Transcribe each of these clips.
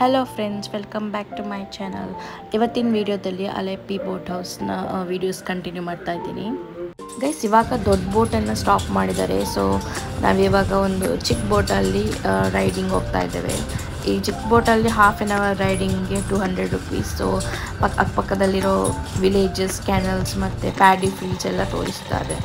Hello friends welcome back to my channel ಇವತ್ತಿನ ವಿಡಿಯೋದಲ್ಲಿ Alleppey boat ಹೌಸ್ನ ವಿಡಿಯೋಸ್ ಕಂಟಿನ್ಯೂ ಮಾಡ್ತಾ ಇದ್ದೀನಿ. ಗೈಸ್ ಇವಾಗ ದೊಡ್ಡ ಬೋಟನ್ನು ಸ್ಟಾಪ್ ಮಾಡಿದ್ದಾರೆ. ಸೊ ನಾವಿವಾಗ ಒಂದು ಚಿಕ್ಕ ಬೋಟಲ್ಲಿ ರೈಡಿಂಗ್ ಹೋಗ್ತಾ ಇದ್ದೇವೆ. ಈ ಚಿಕ್ಕ ಬೋಟಲ್ಲಿ ಹಾಫ್ ಆನ್ ಅವರ್ ರೈಡಿಂಗ್ಗೆ ಟೂ ಹಂಡ್ರೆಡ್ ರುಪೀಸ್ ಸೊ ಪಕ್ಕ ಅಕ್ಕಪಕ್ಕದಲ್ಲಿರೋ ವಿಲೇಜಸ್ ಕ್ಯಾನಲ್ಸ್ ಮತ್ತು ಪ್ಯಾಡಿ ಫೀಲ್ಸ್ ಎಲ್ಲ ತೋರಿಸ್ತಾರೆ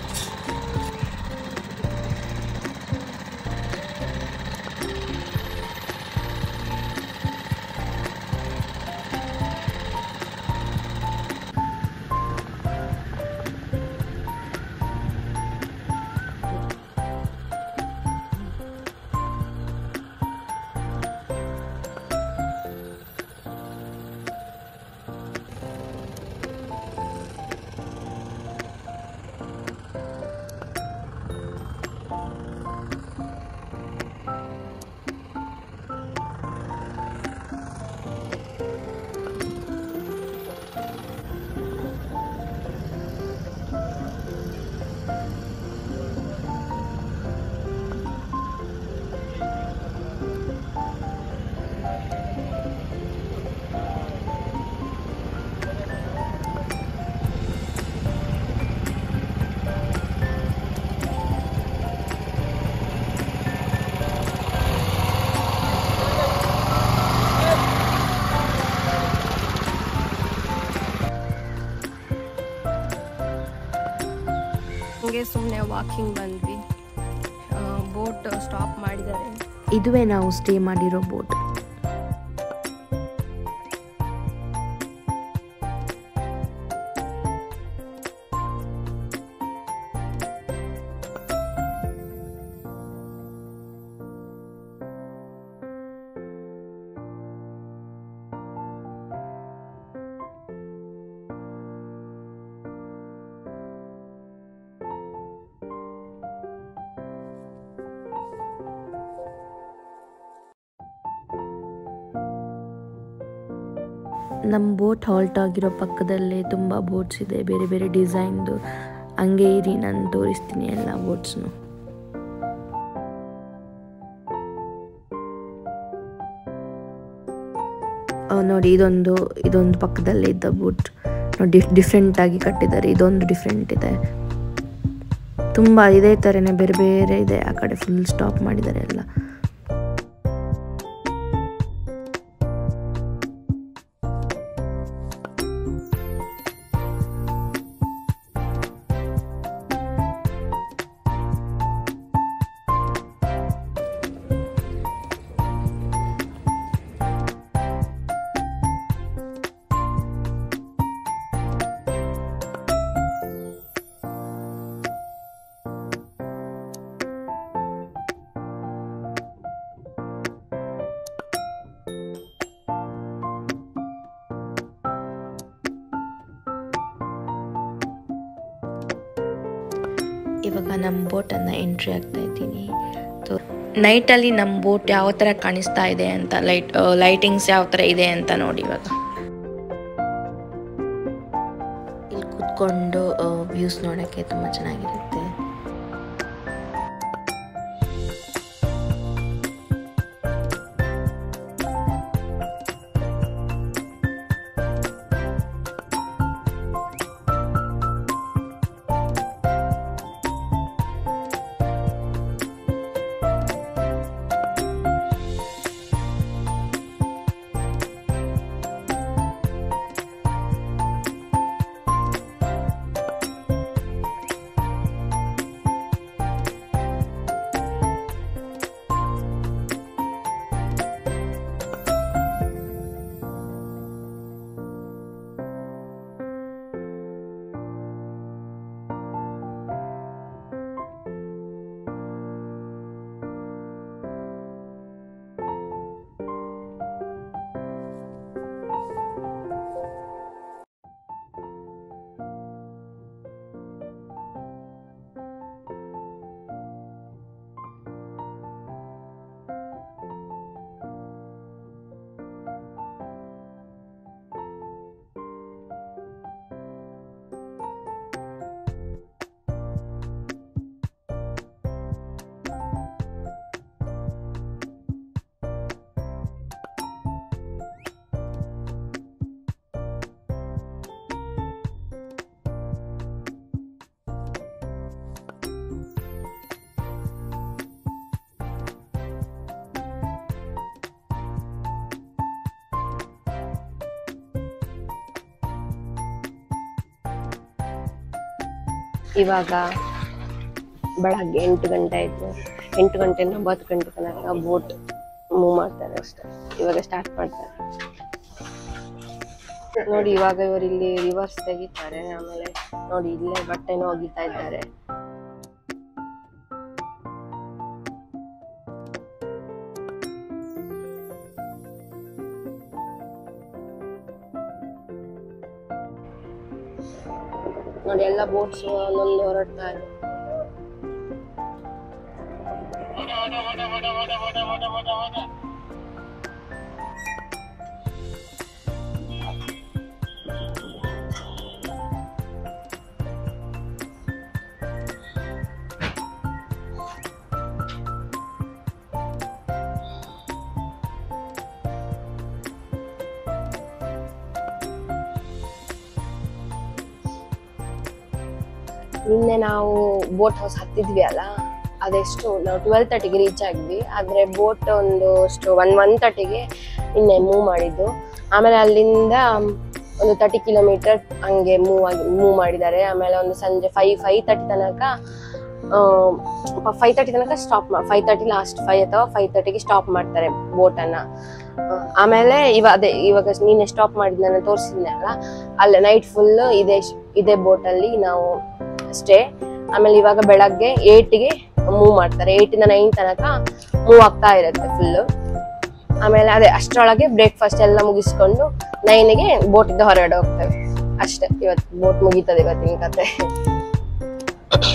ಹಂಗೆ ಸುಮ್ಮನೆ ವಾಕಿಂಗ್ ಬಂದ್ವಿ. ಬೋಟ್ ಸ್ಟಾಪ್ ಮಾಡಿದ್ದಾರೆ. ಇದುವೇ ನಾವು ಸ್ಟೇ ಮಾಡಿರೋ ಬೋಟ್ ನಮ್ಮ ಬೋಟ್ ಹಾಲ್ಟ್ ಆಗಿರೋ ಪಕ್ಕದಲ್ಲೇ ತುಂಬ ಬೋಟ್ಸ್ ಇದೆ. ಬೇರೆ ಬೇರೆ ಡಿಸೈನ್ದು ಹಂಗೆ ಇರಿ, ನಾನು ತೋರಿಸ್ತೀನಿ ಎಲ್ಲ ಬೋಟ್ಸ್ನು ನೋಡಿ, ಇದೊಂದು ಇದೊಂದು ಪಕ್ಕದಲ್ಲೇ ಇದ್ದ ಬೋಟ್ ನೋಡಿ ಡಿಫ್ರೆಂಟ್ ಆಗಿ ಕಟ್ಟಿದ್ದಾರೆ. ಇದೊಂದು ಡಿಫ್ರೆಂಟ್ ಇದೆ. ತುಂಬ, ಇದೇ ಥರನೇ ಬೇರೆ ಬೇರೆ ಇದೆ. ಆ ಕಡೆ ಫುಲ್ ಸ್ಟಾಪ್ ಮಾಡಿದ್ದಾರೆ ಎಲ್ಲ. ಇವಾಗ ನಮ್ಮ ಬೋಟನ್ನು ಎಂಟ್ರಿ ಆಗ್ತಾ ಇದ್ದೀನಿ. ನೈಟಲ್ಲಿ ನಮ್ಮ ಬೋಟ್ ಯಾವ ಥರ ಕಾಣಿಸ್ತಾ ಇದೆ ಅಂತ ಲೈಟ್ ಲೈಟಿಂಗ್ಸ್ ಯಾವ ಥರ ಇದೆ ಅಂತ ನೋಡಿ ಇವಾಗ. ಇಲ್ಲಿ ಕೂತ್ಕೊಂಡು ವ್ಯೂಸ್ ನೋಡೋಕ್ಕೆ ತುಂಬ ಚೆನ್ನಾಗಿರುತ್ತೆ. ಇವಾಗ ಬೆಳಗ್ಗೆ ಎಂಟು ಗಂಟೆ ಆಯ್ತು. ಎಂಟು ಗಂಟೆಯಿಂದ ಒಂಬತ್ತು ಗಂಟೆ ತನಕ ಬೋಟ್ ಮೂವ್ ಮಾಡ್ತಾರೆ ಅಷ್ಟೇ. ಇವಾಗ ಸ್ಟಾರ್ಟ್ ಮಾಡ್ತಾರೆ. ನೋಡಿ ಇವಾಗ ಇವರು ಇಲ್ಲಿ ರಿವರ್ಸ್ ತೆಗಿತಾರೆ, ಆಮೇಲೆ ನೋಡಿ ಇಲ್ಲೇ ಬಟ್ಟೆನೂ ಒಗಿತಾ ಇದ್ದಾರೆ. ನೋಡಿ ಎಲ್ಲ ಬೋಟ್ಸ್ ಒಂದೊಂದು ಹೊರಡ್ತಾ ಇದೆ ನಿನ್ನೆ ನಾವು ಬೋಟ್ ಹೌಸ್ ಹತ್ತಿದ್ವಿ ಅಲ್ಲ? ಅದೆಷ್ಟು? ನಾವು ಟ್ವೆಲ್ ತರ್ಟಿಗೆ ರೀಚ್ ಆಗಿದ್ವಿ. ಆದರೆ ಬೋಟ್ ಒಂದು ಅಷ್ಟು ಒನ್ ಒನ್ ತರ್ಟಿಗೆ ನಿನ್ನೆ ಮೂವ್ ಮಾಡಿದ್ದು. ಆಮೇಲೆ ಅಲ್ಲಿಂದ ಒಂದು ತರ್ಟಿ ಕಿಲೋಮೀಟರ್ ಹಂಗೆ ಮೂವ್ ಆಗಿ ಮೂವ್ ಮಾಡಿದ್ದಾರೆ. ಆಮೇಲೆ ಒಂದು ಸಂಜೆ ಫೈವ್ ಫೈವ್ ತರ್ಟಿ ತನಕ ಫೈವ್ ತರ್ಟಿ ತನಕ stop five thirty last five ಅಥವಾ ಫೈವ್ ತರ್ಟಿಗೆ ಸ್ಟಾಪ್ ಮಾಡ್ತಾರೆ ಬೋಟನ್ನು ಆಮೇಲೆ ಇವ, ಅದೇ, ಇವಾಗ ನೀನೆ ಸ್ಟಾಪ್ ಮಾಡಿದ್ ನಾನು ತೋರಿಸಿದ್ನೆ ಅಲ್ಲ ಅಲ್ಲೇ ನೈಟ್ ಫುಲ್ ಇದೇ ಇದೇ ಬೋಟಲ್ಲಿ ನಾವು ಸ್ಟೇ ಆಮೇಲೆ ಇವಾಗ ಬೆಳಗ್ಗೆ ಏಟಿಗೆ ಮೂವ್ ಮಾಡ್ತಾರೆ. ಏಟಿಂದ ನೈನ್ ತನಕ ಮೂವ್ ಆಗ್ತಾ ಇರುತ್ತೆ ಫುಲ್ ಆಮೇಲೆ ಅದೇ ಅಷ್ಟರೊಳಗೆ ಬ್ರೇಕ್ಫಾಸ್ಟ್ ಎಲ್ಲ ಮುಗಿಸ್ಕೊಂಡು ನೈನಿಗೆ ಬೋಟಿಂದ ಹೊರಗಡೆ ಹೋಗ್ತೇವೆ. ಅಷ್ಟೇ. ಇವತ್ತು ಬೋಟ್ ಮುಗೀತದೆ ಇವತ್ತಿನ ಕತೆ.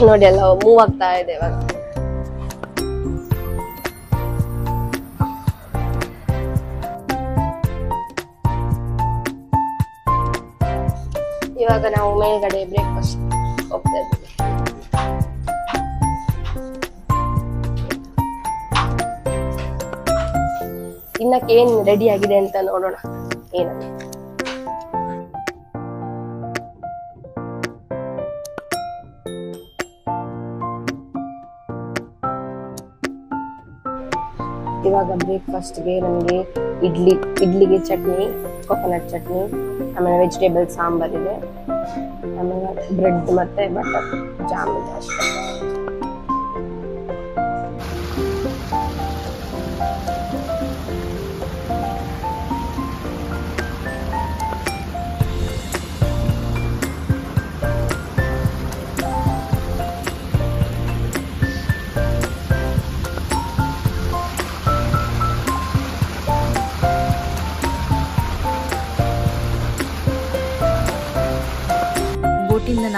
ನೋಡಿ ಎಲ್ಲ ಮೂವ್ ಆಗ್ತಾ ಇದೆ ಇವಾಗ. ಇವಾಗ ನಾವು ಮೇಲ್ಗಡೆ ಬ್ರೇಕ್ಫಾಸ್ಟ್ ಹೋಗ್ತಾ ಇದ್ದೀವಿ ತಿನ್ನಕ್ಕೆ ಏನ್ ರೆಡಿ ಆಗಿದೆ ಅಂತ ನೋಡೋಣ ಏನಂತ ಇವಾಗ ಬ್ರೇಕ್ಫಾಸ್ಟ್ಗೆ ನಮಗೆ ಇಡ್ಲಿ ಇಡ್ಲಿಗೆ ಚಟ್ನಿ ಕೊಕೊನಟ್ ಚಟ್ನಿ ಆಮೇಲೆ ವೆಜಿಟೇಬಲ್ ಸಾಂಬಾರ್ ಇದೆ ಆಮೇಲೆ ಬ್ರೆಡ್ ಮತ್ತೆ ಬಟರ್ ಜಾಮ್ ಇದೆ ಅಷ್ಟೇ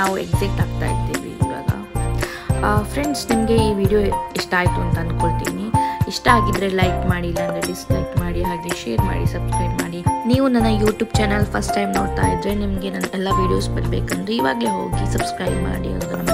ನಾವು ಎಕ್ಸಿಟ್ ಆಗ್ತಾ ಇದ್ದೀವಿ ಇವಾಗ. ಫ್ರೆಂಡ್ಸ್ ನಿಮಗೆ ಈ ವಿಡಿಯೋ ಇಷ್ಟ ಆಯಿತು ಅಂತ ಅಂದ್ಕೊಳ್ತೀನಿ ಇಷ್ಟ ಆಗಿದ್ರೆ ಲೈಕ್ ಮಾಡಿ, ಇಲ್ಲಾಂದರೆ ಡಿಸ್ಲೈಕ್ ಮಾಡಿ, ಹಾಗೆ ಶೇರ್ ಮಾಡಿ ಸಬ್ಸ್ಕ್ರೈಬ್ ಮಾಡಿ. ನೀವು ನನ್ನ ಯೂಟ್ಯೂಬ್ ಚಾನಲ್ ಫಸ್ಟ್ ಟೈಮ್ ನೋಡ್ತಾ ಇದ್ದರೆ ನಿಮಗೆ ನನ್ನ ಎಲ್ಲ ವೀಡಿಯೋಸ್ ಬರಬೇಕಂದ್ರೆ ಇವಾಗಲೇ ಹೋಗಿ ಸಬ್ಸ್ಕ್ರೈಬ್ ಮಾಡಿ ಅದನ್ನು